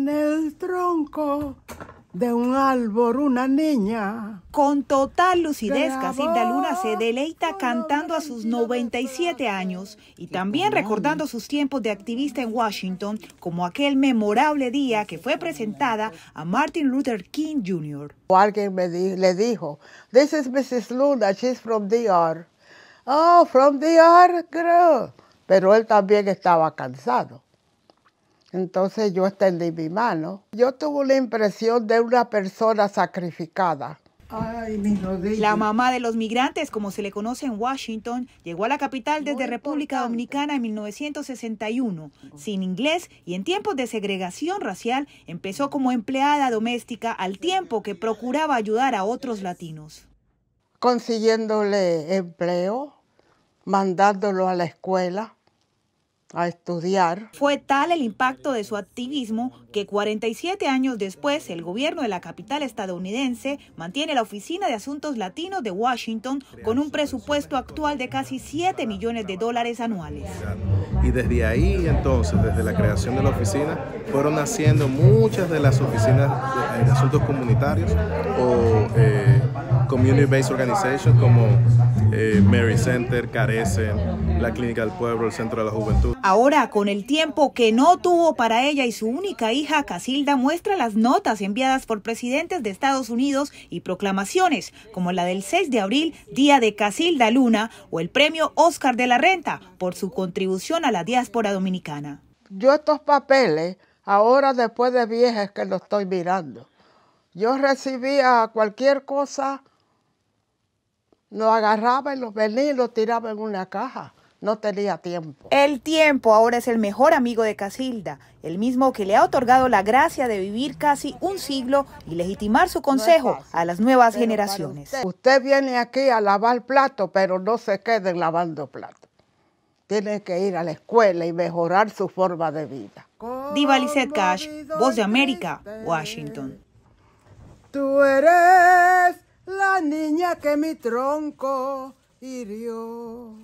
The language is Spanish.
En el tronco de un árbol una niña. Con total lucidez, Casilda Luna se deleita cantando a sus 97 años y también recordando sus tiempos de activista en Washington, como aquel memorable día que fue presentada a Martin Luther King Jr. Alguien me le dijo, This is Mrs. Luna, she's from DR. Oh, from DR, girl. Pero él también estaba cansado. Entonces yo extendí mi mano. Yo tuve la impresión de una persona sacrificada. Ay, la mamá de los migrantes, como se le conoce en Washington, llegó a la capital desde República Dominicana en 1961, sin inglés y en tiempos de segregación racial empezó como empleada doméstica al tiempo que procuraba ayudar a otros latinos. Consiguiéndole empleo, mandándolo a la escuela, a estudiar. Fue tal el impacto de su activismo que 47 años después el gobierno de la capital estadounidense mantiene la Oficina de Asuntos Latinos de Washington con un presupuesto actual de casi 7 millones de dólares anuales. Y desde ahí entonces, desde la creación de la oficina, fueron naciendo muchas de las oficinas de, asuntos comunitarios o eh, community-based organizations como eh, Mary Center, Carecen, la Clínica del Pueblo, el Centro de la Juventud. Ahora, con el tiempo que no tuvo para ella y su única hija, Casilda muestra las notas enviadas por presidentes de Estados Unidos y proclamaciones, como la del 6 de abril, Día de Casilda Luna, o el premio Oscar de la Renta, por su contribución a la diáspora dominicana. Yo estos papeles, ahora después de viejas que los estoy mirando, yo recibía cualquier cosa lo agarraba y los venía y lo tiraba en una caja. No tenía tiempo. El tiempo ahora es el mejor amigo de Casilda, el mismo que le ha otorgado la gracia de vivir casi un siglo y legitimar su consejo a las nuevas generaciones. Usted, usted, viene aquí a lavar plato, pero no se queden lavando plato. Tiene que ir a la escuela y mejorar su forma de vida. Diva Lizette Cash, Voz de América, Washington. Tú eres la que mi tronco hirió.